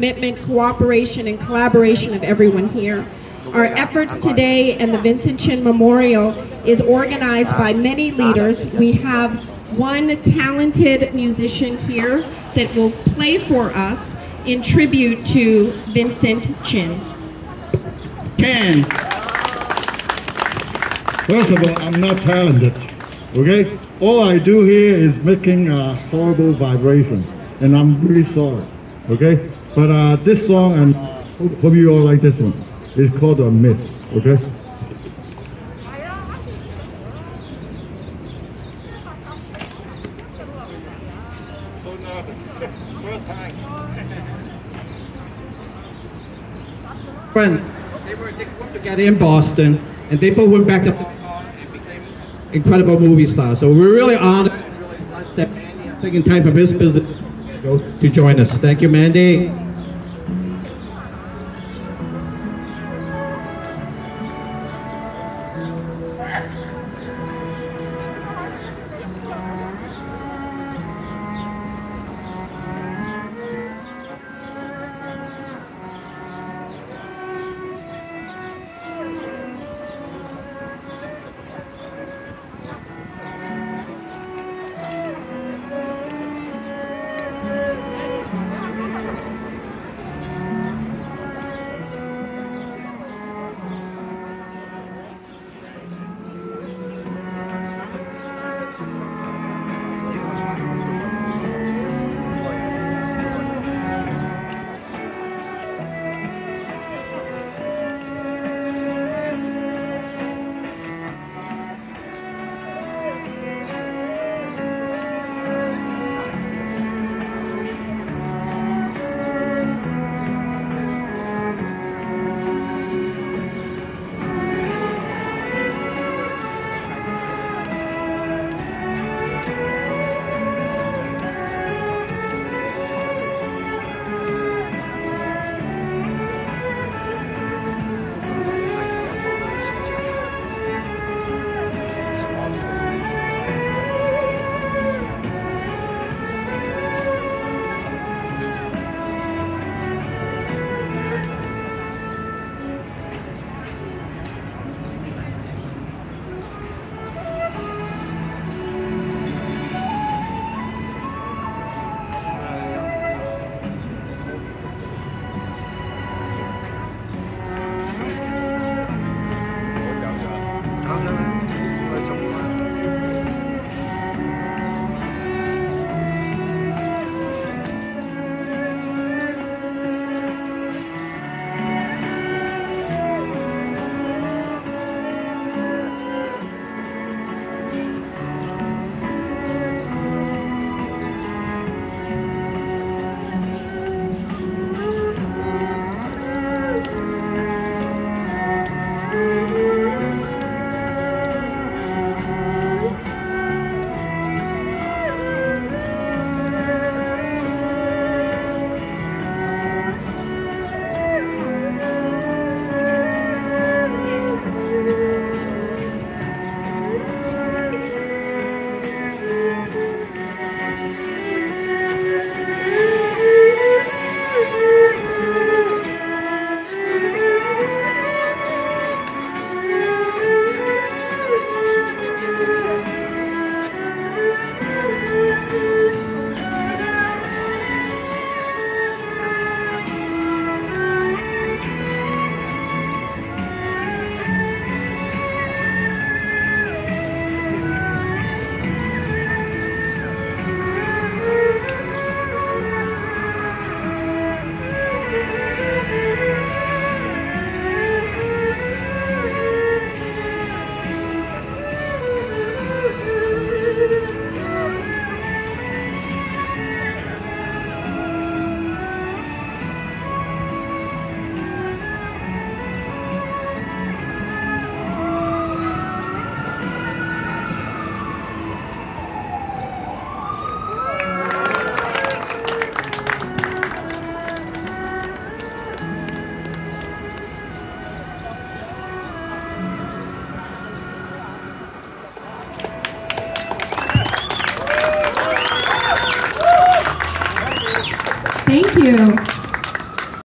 commitment, cooperation, and collaboration of everyone here. Our efforts today and the Vincent Chin Memorial is organized by many leaders. We have one talented musician here that will play for us in tribute to Vincent Chin. Ken. First of all, I'm not talented, okay? All I do here is making a horrible vibration, and I'm really sorry, okay? But uh, this song, and uh, hope, you all like this one, is called A Myth, okay? So nervous. First time. Friends, they were they worked together in Boston, and they both went back to and became incredible movie stars. So we're really honored and really blessed that Mandy has taken time from his business to to join us. Thank you, Mandy. you.